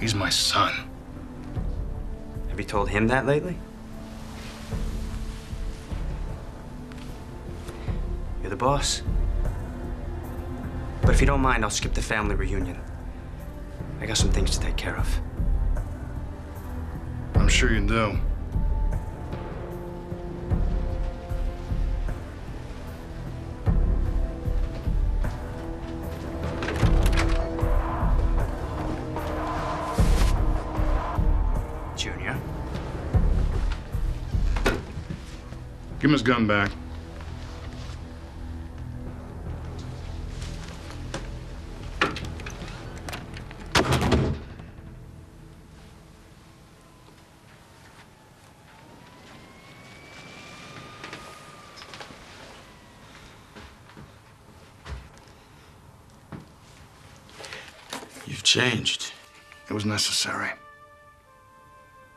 He's my son. Have you told him that lately? You're the boss. But if you don't mind, I'll skip the family reunion. I got some things to take care of. I'm sure you do. Give him his gun back. You've changed. It was necessary.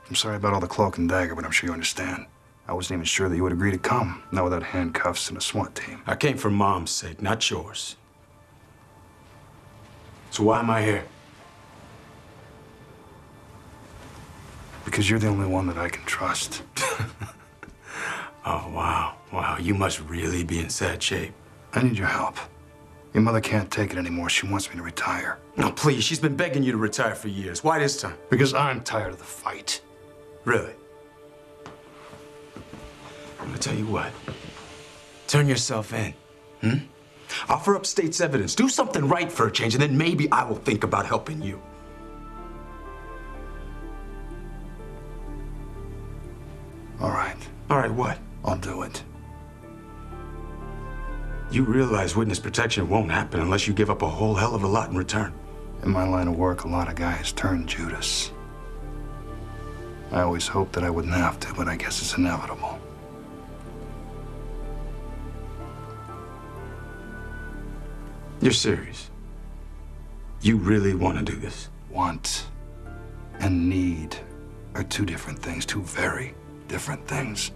I'm sorry about all the cloak and dagger, but I'm sure you understand. I wasn't even sure that you would agree to come, not without handcuffs and a SWAT team. I came for Mom's sake, not yours. So why am I here? Because you're the only one that I can trust. Oh, wow. Wow, you must really be in sad shape. I need your help. Your mother can't take it anymore. She wants me to retire. No, please, she's been begging you to retire for years. Why this time? Because I'm tired of the fight. Really? I'm gonna tell you what. Turn yourself in. Hmm? Offer up state's evidence. Do something right for a change, and then maybe I will think about helping you. All right, All right, what? I'll do it. You realize witness protection won't happen unless you give up a whole hell of a lot in return. In my line of work, a lot of guys turn Judas. I always hoped that I wouldn't have to, but I guess it's inevitable. You're serious. You really want to do this? Want and need are two different things, two very different things.